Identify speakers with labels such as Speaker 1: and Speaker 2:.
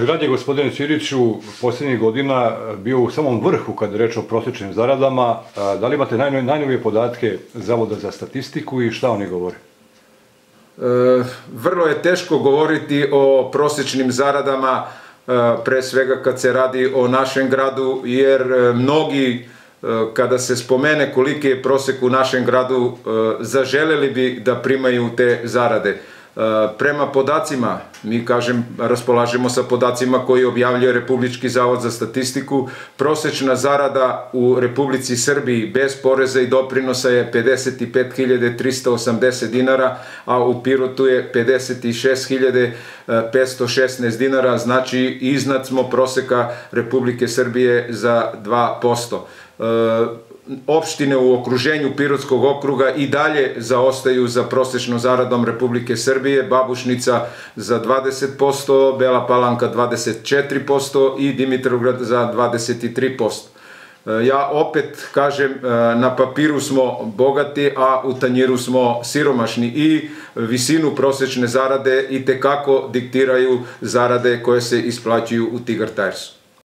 Speaker 1: grad je, gospodine Ćiriću, posljednjih godina bio u samom vrhu kad je reč o prosječnim zaradama. Da li imate najnovije podatke Zavoda za statistiku i šta oni govore?
Speaker 2: E, vrlo je teško govoriti o prosječnim zaradama, pre svega kad se radi o našem gradu, jer mnogi kada se spomene koliki je prosek u našem gradu, zaželeli bi da primaju te zarade. Prema podacima, mi kažem, raspolažemo sa podacima koji objavljuje Republički zavod za statistiku, prosečna zarada u Republici Srbiji bez poreza i doprinosa je 55.380 dinara, a u Pirotu je 56.516 dinara, znači iznad smo proseka Republike Srbije za 2% opštine u okruženju Pirotskog okruga i dalje zaostaju za prosečnom zaradom Republike Srbije, Babušnica za 20%, Bela Palanka 24% i Dimitrovgrad za 23%. E, ja opet kažem, e, na papiru smo bogati, a u tanjiru smo siromašni i visinu prosečne zarade i tekako diktiraju zarade koje se isplaćuju u Tigar Tiresu.